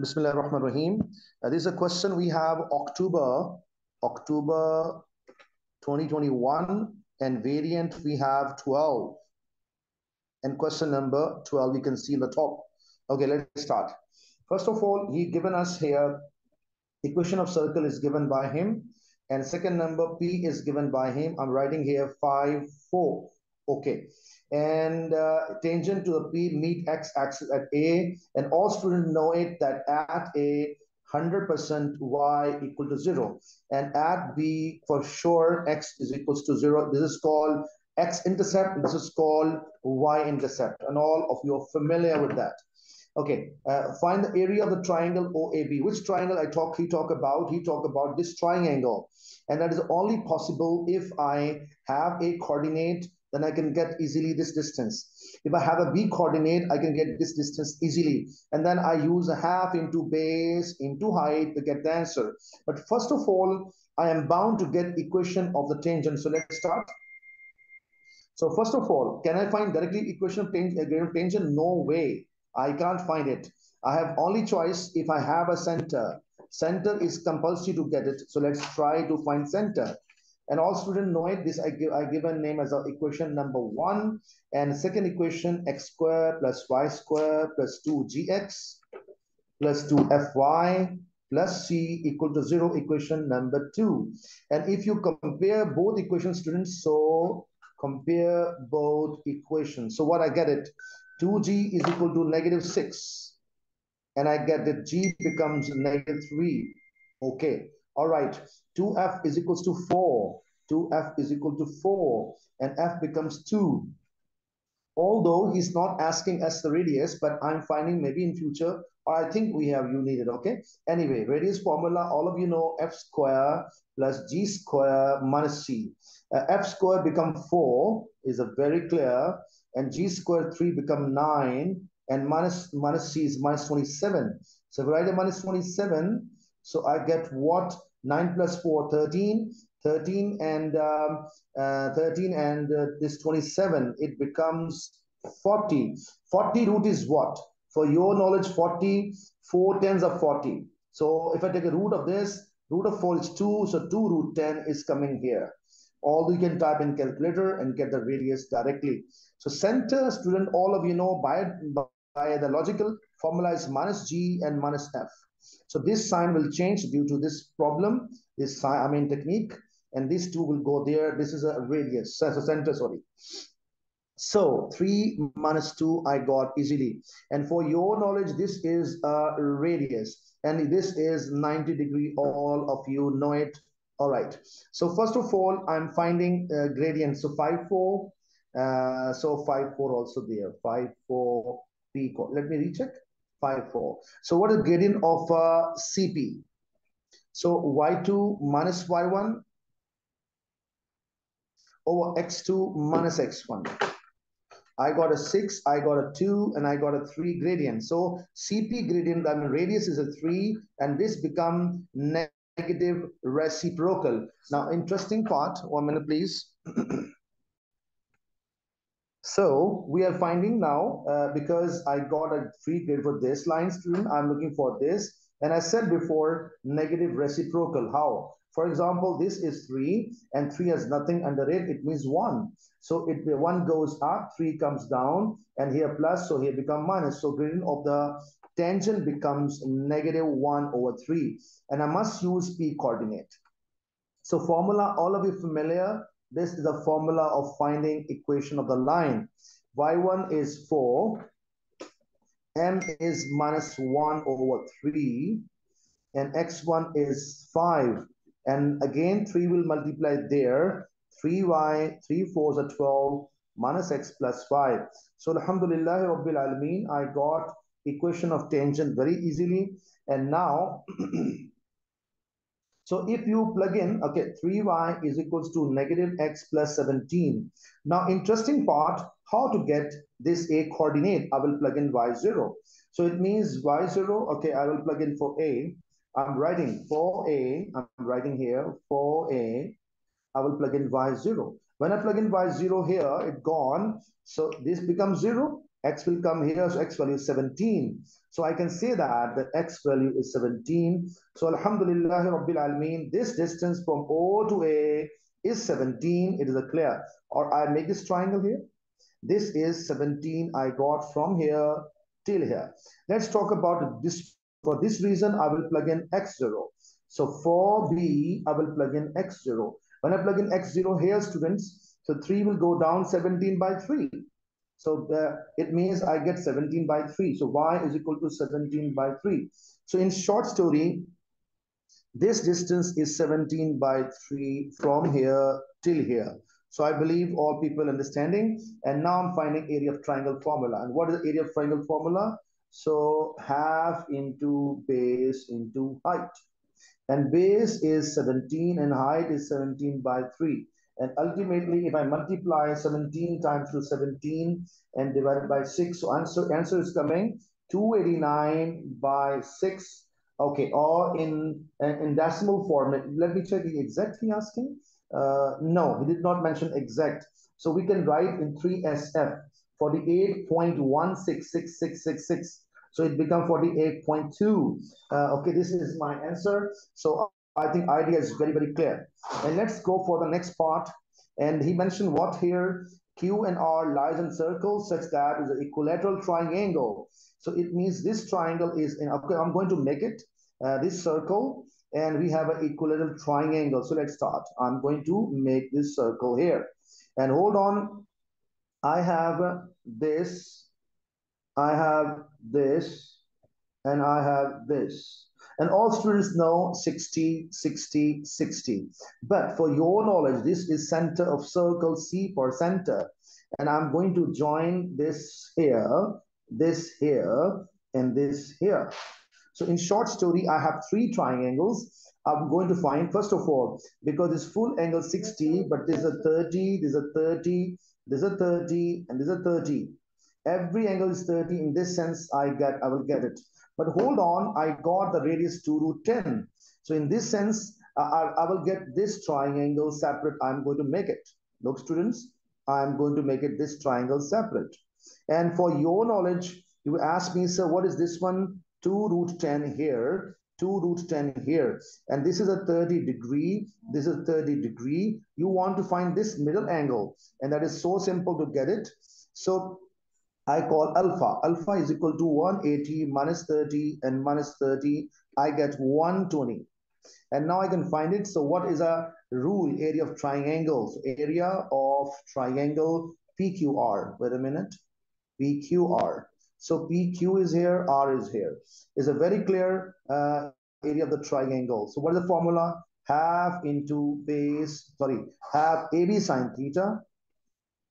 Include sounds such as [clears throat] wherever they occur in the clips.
Bismillah ar-Rahman rahim Uh, this is a question we have October, October 2021 and variant we have 12. And question number 12 you can see the top. Okay, let's start. First of all, he given us here equation of circle is given by him and second number P is given by him. I'm writing here 5, 4. Okay and uh, tangent to the P meet x axis at A, and all students know it that at A, 100% y equal to 0, and at B, for sure, x is equals to 0. This is called x-intercept, this is called y-intercept, and all of you are familiar with that. Okay, uh, find the area of the triangle OAB. Which triangle I talk, he talk about? He talk about this triangle. And that is only possible if I have a coordinate then I can get easily this distance. If I have a b coordinate, I can get this distance easily. And then I use a half into base into height to get the answer. But first of all, I am bound to get equation of the tangent. So let's start. So first of all, can I find directly equation of tangent? tangent? No way. I can't find it. I have only choice if I have a center. Center is compulsory to get it. So let's try to find center. And all students know it. This I give I give a name as a equation number one. And second equation x square plus y square plus 2gx plus 2fy plus c equal to zero equation number two. And if you compare both equations, students, so compare both equations. So what I get it, 2g is equal to negative 6. And I get that g becomes negative 3. Okay. All right, 2f is equals to 4. 2f is equal to 4. And f becomes 2. Although he's not asking us the radius, but I'm finding maybe in future, or I think we have you needed, okay? Anyway, radius formula, all of you know f square plus g square minus c. Uh, f square become 4 is a very clear, and g square 3 become 9, and minus, minus c is minus 27. So if I write a minus 27, so I get what? 9 plus 4, 13. 13 and um, uh, 13 and uh, this 27, it becomes 40. 40 root is what? For your knowledge, 40, 4 tens are 40. So if I take a root of this, root of 4 is 2, so 2 root 10 is coming here. Although you can type in calculator and get the radius directly. So center, student, all of you know by, by the logical formula is minus g and minus f. So this sign will change due to this problem, this sign, I mean technique, and these two will go there. This is a radius, a center, sorry. So 3 minus 2 I got easily. And for your knowledge, this is a radius. And this is 90 degree. All of you know it. All right. So first of all, I'm finding uh, gradient. So 5, 4. Uh, so 5, 4 also there. 5, 4, P. Let me recheck. 5, 4. So what is gradient of uh, CP? So y2 minus y1 over x2 minus x1. I got a 6, I got a 2, and I got a 3 gradient. So CP gradient, I mean radius is a 3, and this become negative reciprocal. Now, interesting part, one minute please. [clears throat] So we are finding now, uh, because I got a free grade for this line student, I'm looking for this. And I said before, negative reciprocal. How? For example, this is 3 and 3 has nothing under it. It means 1. So it 1 goes up, 3 comes down, and here plus, so here become minus. So gradient of the tangent becomes negative 1 over 3. And I must use P coordinate. So formula, all of you familiar, this is the formula of finding equation of the line. y1 is 4, m is minus 1 over 3, and x1 is 5. And again, 3 will multiply there. 3y, 3 4s are 12, minus x plus 5. So alhamdulillah rabbil alameen, I got equation of tangent very easily. And now [clears throat] So if you plug in, okay, 3y is equals to negative x plus 17. Now, interesting part, how to get this a coordinate. I will plug in y0. So it means y0, okay, I will plug in for a. I'm writing for a, I'm writing here for a. I will plug in y0. When I plug in y0 here, it gone. So this becomes 0 x will come here, so x value is 17. So I can say that the x value is 17. So Alhamdulillah Rabbil Alameen, this distance from O to A is 17. It is a clear. Or I make this triangle here. This is 17 I got from here till here. Let's talk about this. For this reason, I will plug in x0. So for B, I will plug in x0. When I plug in x0 here, students, so 3 will go down 17 by 3. So uh, it means I get 17 by 3. So y is equal to 17 by 3. So in short story, this distance is 17 by 3 from here till here. So I believe all people understanding. And now I'm finding area of triangle formula. And what is the area of triangle formula? So half into base into height. And base is 17 and height is 17 by 3. And ultimately, if I multiply 17 times to 17 and divide by 6, so answer, answer is coming 289 by 6. Okay, or in, in decimal form. Let me check the exact he asking. Uh, no, he did not mention exact. So we can write in 3SF 48.166666. So it become 48.2. Uh, okay, this is my answer. So I think idea is very, very clear. And let's go for the next part. And he mentioned what here? Q and R lies in circles such that is an equilateral triangle. So it means this triangle is in, okay, I'm going to make it, uh, this circle, and we have an equilateral triangle. So let's start. I'm going to make this circle here. And hold on, I have this, I have this, and I have this. And all students know 60, 60, 60. But for your knowledge, this is center of circle C for center. And I'm going to join this here, this here, and this here. So in short story, I have three triangles. I'm going to find, first of all, because it's full angle 60, but there's a 30, there's a 30, there's a 30, and there's a 30. Every angle is 30. In this sense, I get, I will get it. But hold on, I got the radius 2 root 10. So in this sense, I, I will get this triangle separate. I'm going to make it. Look, students, I'm going to make it this triangle separate. And for your knowledge, you ask me, sir, what is this one? 2 root 10 here, 2 root 10 here. And this is a 30 degree. This is 30 degree. You want to find this middle angle. And that is so simple to get it. So I call alpha. Alpha is equal to 180 minus 30 and minus 30. I get 120. And now I can find it. So what is a rule area of triangles? Area of triangle PQR. Wait a minute. PQR. So PQ is here, R is here. Is a very clear uh, area of the triangle. So what is the formula? Half into base, sorry, half AB sine theta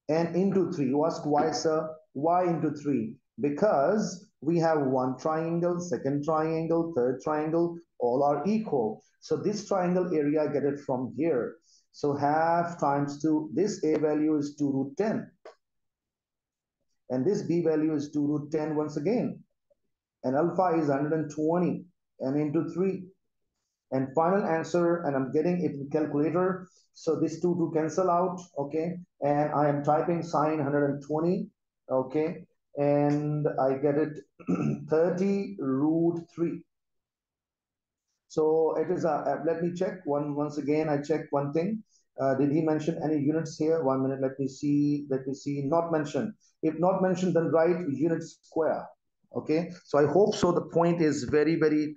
and into 3. You ask why, sir? Why into 3 because we have one triangle, second triangle, third triangle, all are equal. So this triangle area, I get it from here. So half times 2, this A value is 2 root 10. And this B value is 2 root 10 once again. And alpha is 120 and into 3. And final answer, and I'm getting it in calculator. So this 2 to cancel out, okay? And I am typing sine 120 okay? And i get it [clears throat] 30 root 3 so it is a let me check one once again i check one thing. Uh, did he mention any units here? One minute let me see let me see. Not mentioned. If not mentioned then write unit square okay? So i hope so the point is very very